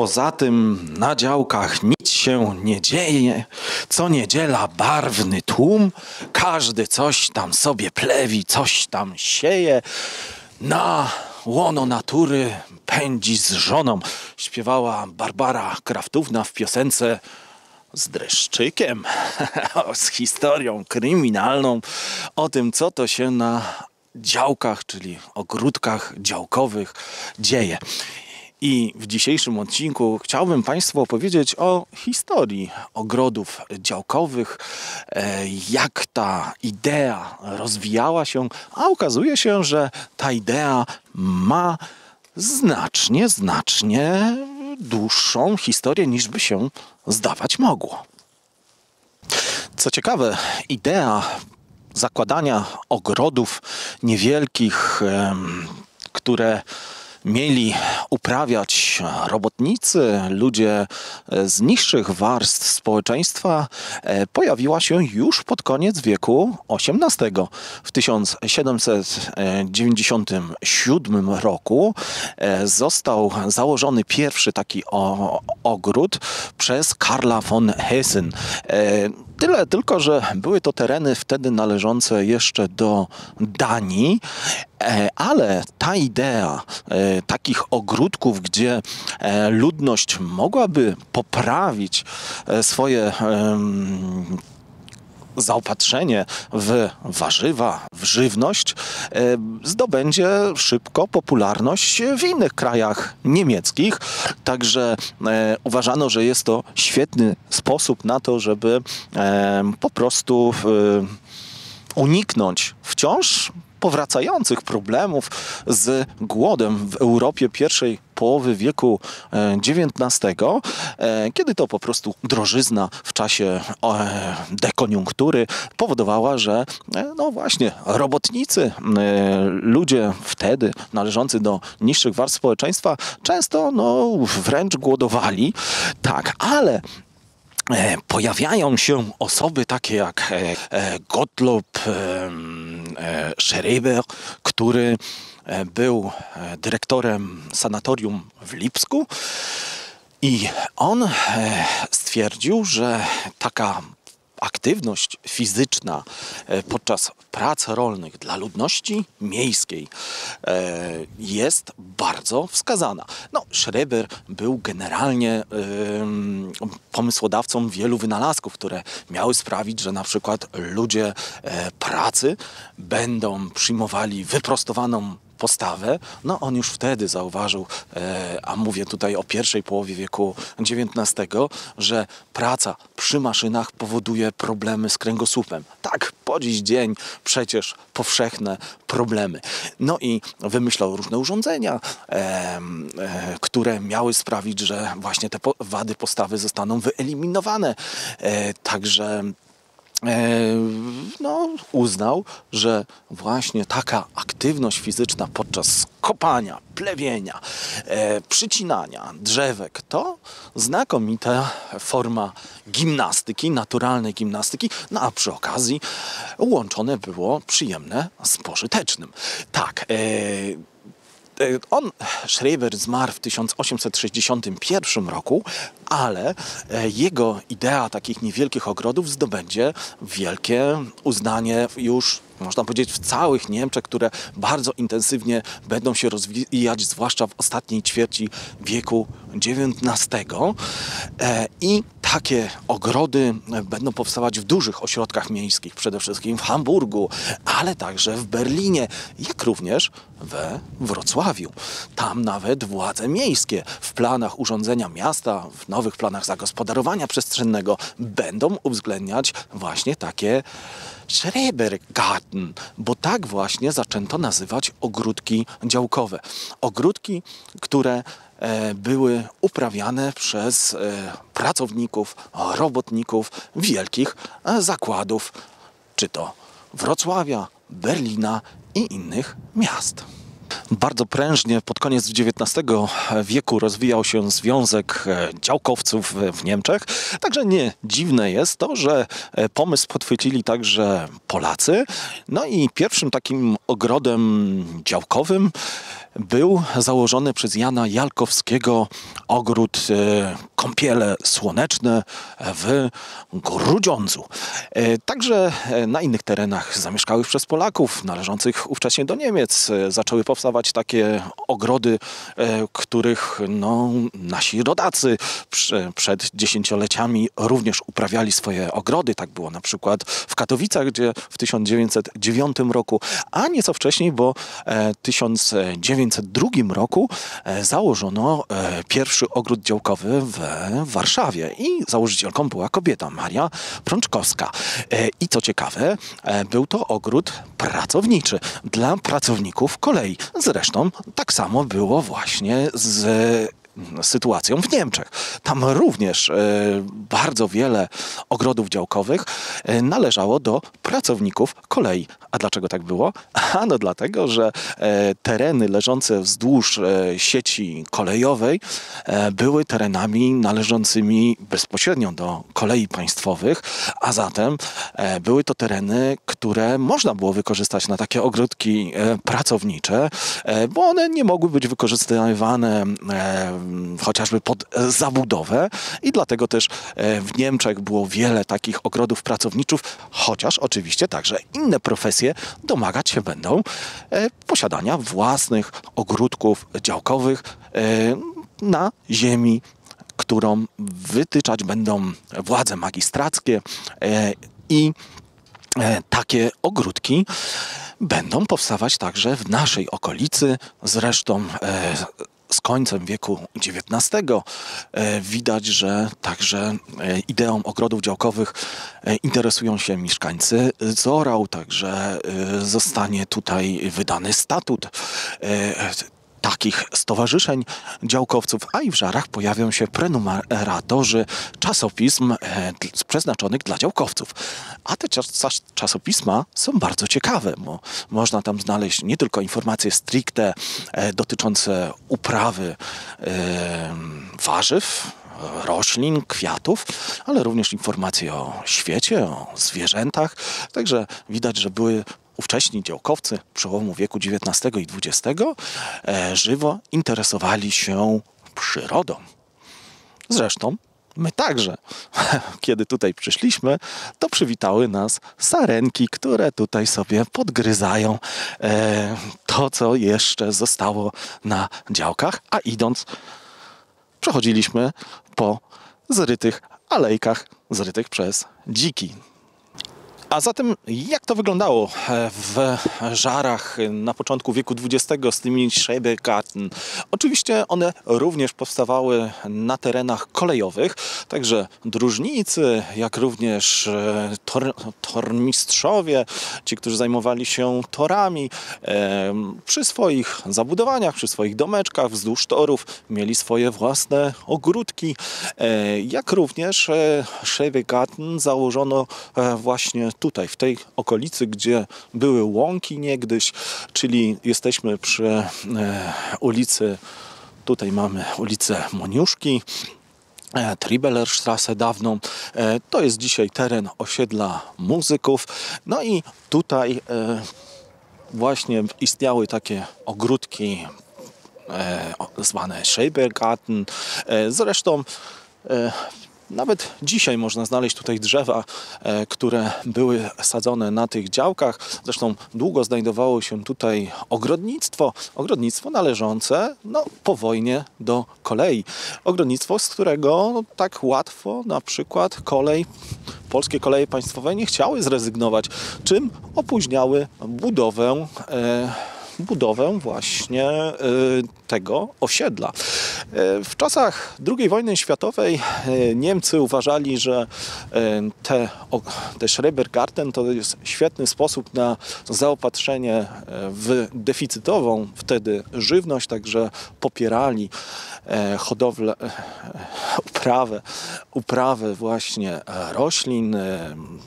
Poza tym na działkach nic się nie dzieje. Co niedziela barwny tłum, każdy coś tam sobie plewi, coś tam sieje. Na łono natury pędzi z żoną, śpiewała Barbara Kraftówna w piosence z dreszczykiem, z historią kryminalną, o tym, co to się na działkach, czyli ogródkach działkowych dzieje. I w dzisiejszym odcinku chciałbym Państwu opowiedzieć o historii ogrodów działkowych, e, jak ta idea rozwijała się, a okazuje się, że ta idea ma znacznie, znacznie dłuższą historię niż by się zdawać mogło. Co ciekawe, idea zakładania ogrodów niewielkich, które mieli uprawiać robotnicy, ludzie z niższych warstw społeczeństwa, e, pojawiła się już pod koniec wieku XVIII. W 1797 roku e, został założony pierwszy taki ogród przez Karla von Hessen. E, tyle tylko, że były to tereny wtedy należące jeszcze do Danii, ale ta idea takich ogródków, gdzie ludność mogłaby poprawić swoje zaopatrzenie w warzywa, w żywność e, zdobędzie szybko popularność w innych krajach niemieckich. Także e, uważano, że jest to świetny sposób na to, żeby e, po prostu uniknąć wciąż powracających problemów z głodem w Europie pierwszej połowy wieku XIX, e, e, kiedy to po prostu drożyzna w czasie e, dekoniunktury powodowała, że no właśnie robotnicy, ludzie wtedy należący do niższych warstw społeczeństwa często no wręcz głodowali. Tak, ale pojawiają się osoby takie jak Gottlob Schreiber, który e, był e, dyrektorem sanatorium w Lipsku. I on e, stwierdził, że taka aktywność fizyczna e, podczas prac rolnych dla ludności miejskiej e, jest bardzo wskazana. No, Schreber był generalnie pomysłodawcą wielu wynalazków, które miały sprawić, że na przykład ludzie e, pracy będą przyjmowali wyprostowaną postawę, no on już wtedy zauważył, e, a mówię tutaj o pierwszej połowie wieku XIX, że praca przy maszynach powoduje problemy z kręgosłupem. Tak, po dziś dzień przecież powszechne problemy. No i wymyślał różne urządzenia, e, e, które miały sprawić, że właśnie te wady postawy zostaną wyeliminowane. Także no, uznał, że właśnie taka aktywność fizyczna podczas kopania, plewienia, e, przycinania drzewek to znakomita forma gimnastyki, naturalnej gimnastyki, no a przy okazji łączone było przyjemne z pożytecznym. Tak, e, E, on, Schreiber, zmarł w 1861 roku, ale e, jego idea takich niewielkich ogrodów zdobędzie wielkie uznanie już można powiedzieć, w całych Niemczech, które bardzo intensywnie będą się rozwijać, zwłaszcza w ostatniej ćwierci wieku XIX. E, I takie ogrody będą powstawać w dużych ośrodkach miejskich, przede wszystkim w Hamburgu, ale także w Berlinie, jak również we Wrocławiu. Tam nawet władze miejskie w planach urządzenia miasta, w nowych planach zagospodarowania przestrzennego będą uwzględniać właśnie takie Schrebergarten, bo tak właśnie zaczęto nazywać ogródki działkowe. Ogródki, które były uprawiane przez e, pracowników, robotników wielkich e, zakładów, czy to Wrocławia, Berlina i innych miast. Bardzo prężnie pod koniec XIX wieku rozwijał się związek e, działkowców w Niemczech. Także nie dziwne jest to, że e, pomysł podchwycili także Polacy. No i pierwszym takim ogrodem działkowym był założony przez Jana Jalkowskiego ogród e, kąpiele słoneczne w Grudziądzu. E, także e, na innych terenach zamieszkałych przez Polaków, należących ówcześnie do Niemiec, zaczęły powstawać takie ogrody, których no, nasi rodacy przed dziesięcioleciami również uprawiali swoje ogrody. Tak było na przykład w Katowicach, gdzie w 1909 roku, a nieco wcześniej, bo w 1902 roku założono pierwszy ogród działkowy w Warszawie i założycielką była kobieta Maria Prączkowska. E, I co ciekawe, e, był to ogród pracowniczy dla pracowników kolei. Zresztą tak samo było właśnie z sytuacją w Niemczech. Tam również e, bardzo wiele ogrodów działkowych e, należało do pracowników kolei. A dlaczego tak było? Ano dlatego, że e, tereny leżące wzdłuż sieci kolejowej były terenami należącymi bezpośrednio do kolei państwowych, a zatem były to tereny, które można było wykorzystać na takie ogródki pracownicze, bo one nie mogły być wykorzystywane chociażby pod e, zabudowę i dlatego też e, w Niemczech było wiele takich ogrodów pracowniczych, chociaż oczywiście także inne profesje domagać się będą e, posiadania własnych ogródków działkowych na ziemi, którą wytyczać będą władze magistrackie i takie ogródki będą powstawać także w naszej okolicy. Zresztą z końcem wieku XIX e, widać, że także e, ideą ogrodów działkowych e, interesują się mieszkańcy Zorał, także zostanie tutaj wydany statut takich stowarzyszeń działkowców, a i w Żarach pojawią się prenumeratorzy czasopism e, przeznaczonych dla działkowców. A te czasopisma są bardzo ciekawe, bo można tam znaleźć nie tylko informacje stricte e, dotyczące uprawy e, warzyw, roślin, kwiatów, ale również informacje o świecie, o zwierzętach. Także widać, że były ówcześni działkowcy przełomu wieku XIX i XX e, żywo interesowali się przyrodą. Zresztą my także, kiedy tutaj przyszliśmy, to przywitały nas sarenki, które tutaj sobie podgryzają e, to, co jeszcze zostało na działkach, a idąc przechodziliśmy po zrytych alejkach, zrytych przez dziki. A zatem jak to wyglądało e, w żarach na początku wieku XX z tymi Schrebergarten? Oczywiście one również powstawały na terenach kolejowych, także dróżnicy, jak również e, tor, tormistrzowie, ci, którzy zajmowali się torami, e, przy swoich zabudowaniach, przy swoich domeczkach wzdłuż torów mieli swoje własne ogródki, jak również Schrebergarten założono właśnie tutaj, w tej okolicy, gdzie były łąki niegdyś, czyli jesteśmy przy e, ulicy, tutaj mamy ulicę Moniuszki, e, Tribelerstrasse dawną. E, to jest dzisiaj teren osiedla muzyków. No i tutaj właśnie istniały takie ogródki zwane Schrebergarten. Zresztą nawet dzisiaj można znaleźć tutaj drzewa, e, które były sadzone na tych działkach. Zresztą długo znajdowało się tutaj ogrodnictwo, ogrodnictwo należące no, po wojnie do kolei. Ogrodnictwo, z którego no, tak łatwo na przykład kolej, polskie koleje państwowe nie chciały zrezygnować, czym opóźniały budowę e, budowę właśnie y, tego osiedla. Y, w czasach II wojny światowej y, Niemcy uważali, że te, te Schrebergarten to jest świetny sposób na zaopatrzenie w deficytową wtedy żywność, także popierali hodowlę, uprawę, uprawę właśnie roślin,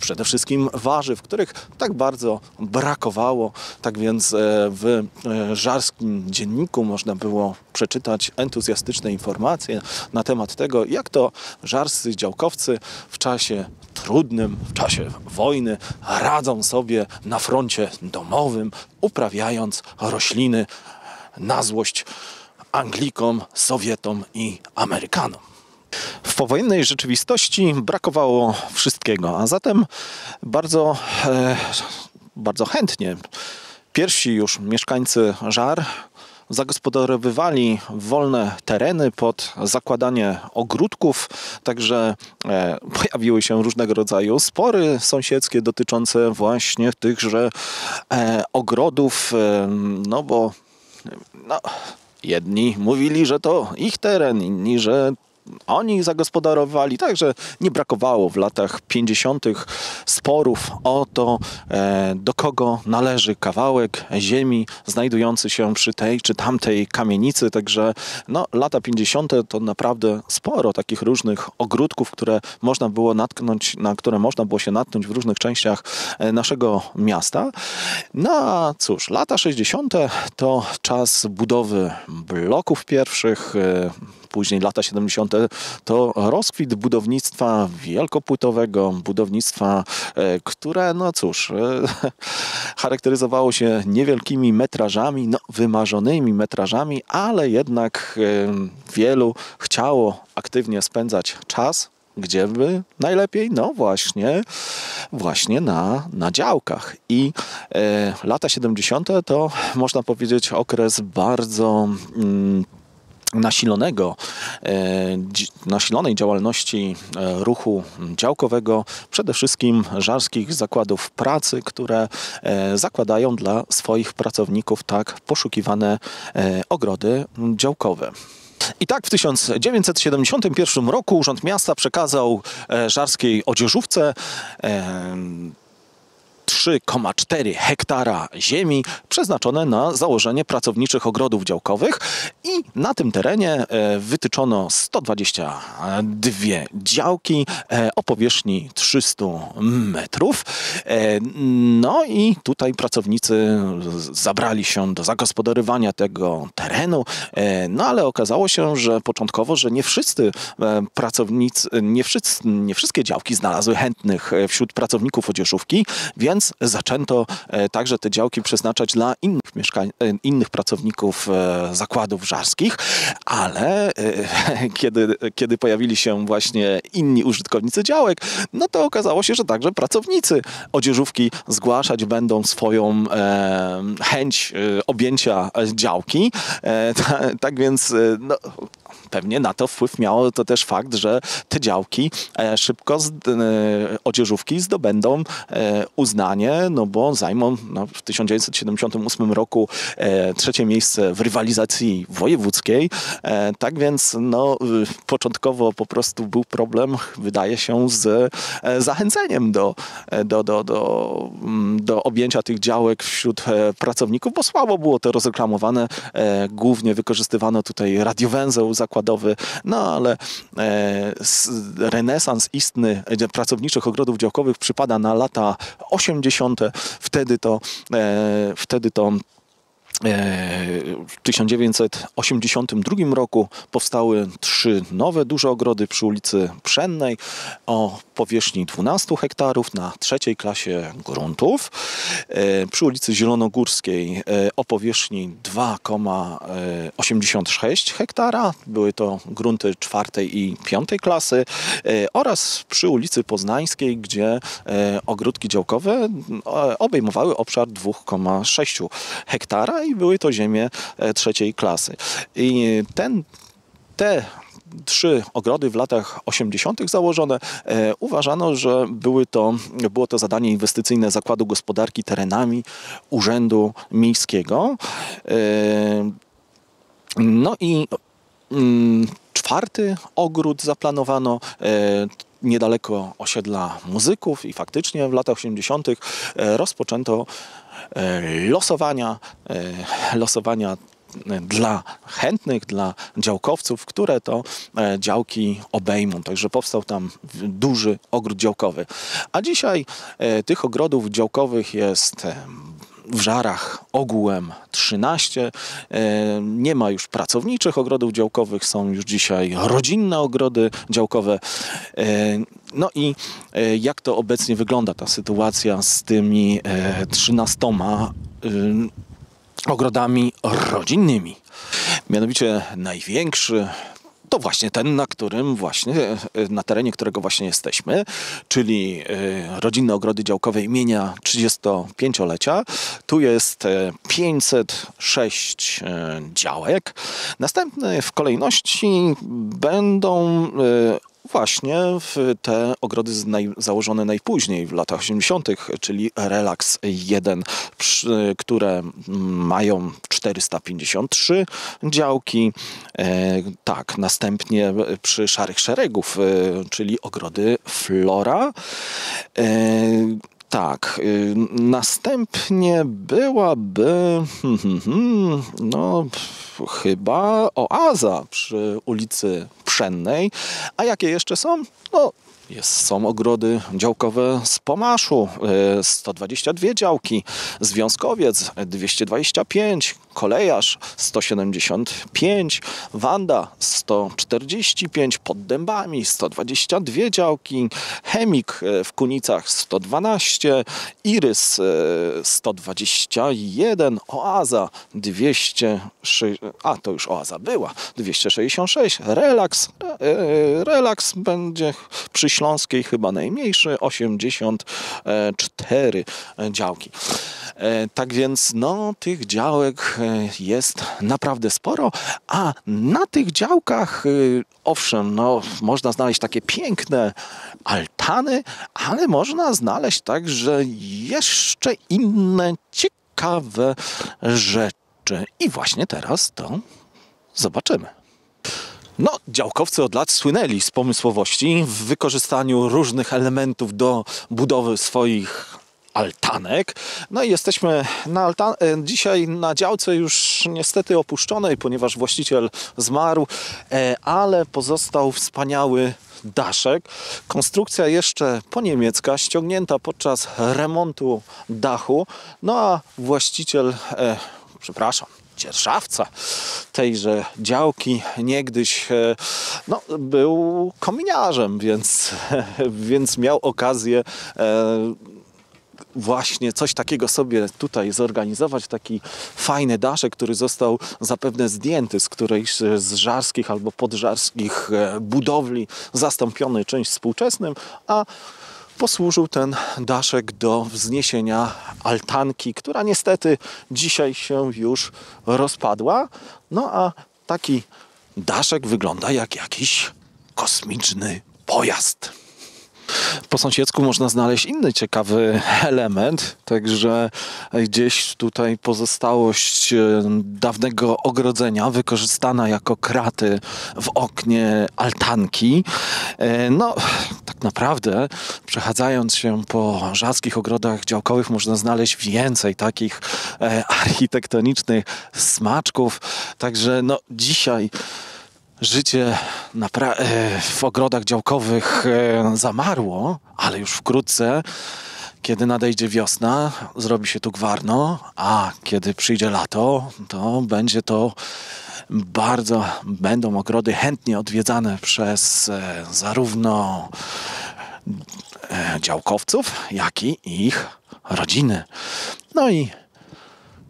przede wszystkim warzyw, których tak bardzo brakowało. Tak więc w E, żarskim dzienniku można było przeczytać entuzjastyczne informacje na temat tego, jak to żarscy działkowcy w czasie trudnym, w czasie wojny radzą sobie na froncie domowym, uprawiając rośliny na złość Anglikom, Sowietom i Amerykanom. W powojennej rzeczywistości brakowało wszystkiego, a zatem bardzo, e, bardzo chętnie pierwsi już mieszkańcy Żar zagospodarowywali wolne tereny pod zakładanie ogródków, także e, pojawiły się różnego rodzaju spory sąsiedzkie dotyczące właśnie tychże e, ogrodów, e, no bo no, jedni mówili, że to ich teren, inni, że oni zagospodarowali, także nie brakowało w latach 50. sporów o to, e, do kogo należy kawałek ziemi znajdujący się przy tej czy tamtej kamienicy. Także no, lata 50. to naprawdę sporo takich różnych ogródków, które można było natknąć, na które można było się natknąć w różnych częściach e, naszego miasta. No a cóż, lata 60. to czas budowy bloków pierwszych, e, później lata 70. to rozkwit budownictwa wielkopłytowego, budownictwa, e, które, no cóż, e, charakteryzowało się niewielkimi metrażami, no wymarzonymi metrażami, ale jednak e, wielu chciało aktywnie spędzać czas gdzie by najlepiej? No właśnie, właśnie na, na działkach. I lata 70. to można powiedzieć okres bardzo mm, nasilonego, e, nasilonej działalności e, ruchu działkowego, przede wszystkim żarskich zakładów pracy, które e, zakładają dla swoich pracowników tak poszukiwane ogrody działkowe. I tak w 1971 roku Urząd Miasta przekazał żarskiej odzieżówce 3,4 hektara ziemi przeznaczone na założenie pracowniczych ogrodów działkowych i na tym terenie e, wytyczono 122 działki e, o powierzchni 300 metrów. E, no i tutaj pracownicy zabrali się do zagospodarowania tego terenu, no ale okazało się, że początkowo, że nie wszyscy pracownicy, nie, wszyscy, nie wszystkie działki znalazły chętnych wśród pracowników odzieżówki, więc zaczęto e, także te działki przeznaczać dla innych, e, innych pracowników e, zakładów żarskich, ale kiedy, kiedy pojawili się właśnie inni użytkownicy działek, no to okazało się, że także pracownicy odzieżówki zgłaszać będą swoją chęć objęcia działki. Tak więc no, pewnie na to wpływ miało to też fakt, że te działki szybko odzieżówki zdobędą uznanie no bo zajmą no, w 1978 roku e, trzecie miejsce w rywalizacji wojewódzkiej. E, tak więc no, początkowo po prostu był problem, wydaje się, z e, zachęceniem do, e, do, do, do, mm, do objęcia tych działek wśród e, pracowników, bo słabo było to rozreklamowane. E, głównie wykorzystywano tutaj radiowęzeł zakładowy, no ale renesans istny pracowniczych ogrodów działkowych przypada na lata 80 Wtedy to, e, wtedy to w 1982 roku powstały trzy nowe duże ogrody przy ulicy Pszennej o powierzchni 12 hektarów na trzeciej klasie gruntów. E, przy ulicy Zielonogórskiej e, o powierzchni 2,86 hektara. Były to grunty czwartej i piątej klasy e, oraz przy ulicy Poznańskiej, gdzie ogródki działkowe obejmowały obszar 2,6 hektara i były to ziemie e, trzeciej klasy. I ten, te trzy ogrody w latach 80. założone, e, uważano, że były to, było to zadanie inwestycyjne Zakładu Gospodarki Terenami Urzędu Miejskiego. E, no i mm, czwarty ogród zaplanowano e, niedaleko osiedla muzyków i faktycznie w latach 80. E, rozpoczęto losowania, e, losowania dla chętnych, dla działkowców, które to działki obejmą. Także powstał tam duży ogród działkowy. A dzisiaj tych ogrodów działkowych jest w Żarach ogółem 13. Nie ma już pracowniczych ogrodów działkowych, są już dzisiaj rodzinne ogrody działkowe. No i e, jak to obecnie wygląda ta sytuacja z tymi 13 e, ogrodami rodzinnymi. Mianowicie największy to właśnie ten, na którym właśnie, na terenie którego właśnie jesteśmy, czyli e, rodzinne ogrody działkowe imienia 35-lecia. Tu jest 506 e, e, działek. Następne w kolejności będą Właśnie te ogrody naj, założone najpóźniej w latach 80., czyli Relax 1, które mają 453 działki. E, tak, następnie przy Szarych Szeregów, e, czyli ogrody Flora. E, tak, y, następnie byłaby hmm, hmm, hmm, no chyba oaza przy ulicy Pszennej. A jakie jeszcze są? No jest, są ogrody działkowe z Pomaszu, 122 e, działki, Związkowiec 225, Kolejarz 175, Wanda 145, pod Dębami 122 działki, Chemik e, w Kunicach 112, Irys 121, e, Oaza 206, a to już Oaza była, 266, Relaks, Relaks będzie przy Śląskiej chyba najmniejszy, 84 działki. E, tak więc no, tych działek e, jest naprawdę sporo, a na tych działkach, e, owszem, no, można znaleźć takie piękne altany, ale można znaleźć także jeszcze inne ciekawe rzeczy. I właśnie teraz to zobaczymy. No, działkowcy od lat słynęli z pomysłowości w wykorzystaniu różnych elementów do budowy swoich altanek. No i jesteśmy na altan- e, dzisiaj na działce już niestety opuszczonej, ponieważ właściciel zmarł, e, ale pozostał wspaniały daszek. Konstrukcja jeszcze po niemiecka, ściągnięta podczas remontu dachu. No a właściciel, e, przepraszam, dzierżawca tejże działki niegdyś e, no, był kominiarzem, więc, więc miał okazję e, właśnie coś takiego sobie tutaj zorganizować, taki fajny daszek, który został zapewne zdjęty z którejś z żarskich albo podżarskich e, budowli, zastąpiony czymś współczesnym, a posłużył ten daszek do wzniesienia altanki, która niestety dzisiaj się już rozpadła. No a taki daszek wygląda jak jakiś kosmiczny pojazd. Po sąsiedzku można znaleźć inny ciekawy element, także gdzieś tutaj pozostałość e, dawnego ogrodzenia wykorzystana jako kraty w oknie altanki. E, no, tak naprawdę przechadzając się po rzadkich ogrodach działkowych można znaleźć więcej takich e, architektonicznych smaczków. Także no dzisiaj życie e, w ogrodach działkowych e, zamarło, ale już wkrótce, kiedy nadejdzie wiosna, zrobi się tu gwarno, a kiedy przyjdzie lato, to będzie to bardzo, będą ogrody chętnie odwiedzane przez e, zarówno działkowców, jak i ich rodziny. No i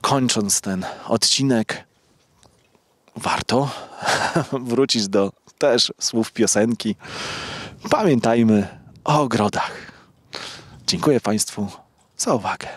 kończąc ten odcinek, warto wrócić do też słów piosenki. Pamiętajmy o ogrodach. Dziękuję Państwu za uwagę.